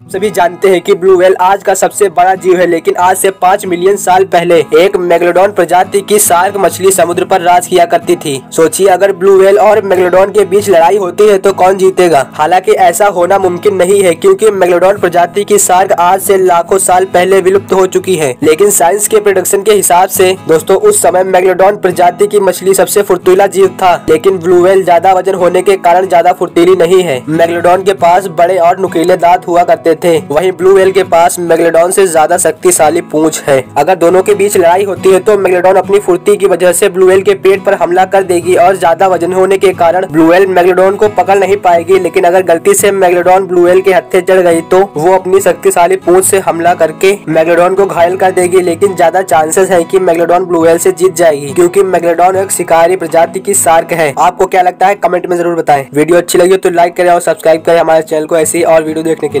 सभी जानते हैं कि ब्लू व्हेल आज का सबसे बड़ा जीव है, लेकिन आज से पाँच मिलियन साल पहले एक मेगलोडॉन प्रजाति की सार्क मछली समुद्र पर राज किया करती थी। सोचिए, अगर ब्लू व्हेल और मेगलोडॉन के बीच लड़ाई होती है तो कौन जीतेगा? हालाँकि ऐसा होना मुमकिन नहीं है, क्योंकि मेगलोडॉन प्रजाति की सार्क आज से लाखों साल पहले विलुप्त हो चुकी है। लेकिन साइंस के प्रोडक्शन के हिसाब से, दोस्तों, उस समय मेगलोडॉन प्रजाति की मछली सबसे फुर्तीला जीव था, लेकिन ब्लू व्हेल ज़्यादा वज़न होने के कारण ज़्यादा फुर्तीली नहीं है। मेगलोडॉन के पास बड़े और नुकीले दांत हुआ करते थे। वहीं ब्लू व्हेल के पास मेगलोडॉन से ज़्यादा शक्तिशाली पूंछ है। अगर दोनों के बीच लड़ाई होती है तो मेगलोडॉन अपनी फुर्ती की वजह से ब्लू व्हेल के पेट पर हमला कर देगी और ज़्यादा वज़न होने के कारण ब्लू व्हेल मेगलोडॉन को पकड़ नहीं पाएगी। लेकिन अगर गलती से मेगलोडॉन ब्लू व्हेल के हत्थे चढ़ गई तो वो अपनी शक्तिशाली पूंछ से हमला करके मेगलोडॉन को घायल कर देगी। लेकिन ज़्यादा चांसेस है की मेगलोडॉन ब्लू व्हेल से जीत जाएगी, क्यूँकी मेगलोडॉन एक शिकारी प्रजाति की सार्क है। आपको क्या लगता है? कमेंट में ज़रूर बताए। वीडियो अच्छी लगी तो लाइक करें और सब्सक्राइब करें हमारे चैनल को ऐसी और वीडियो देखने के लिए।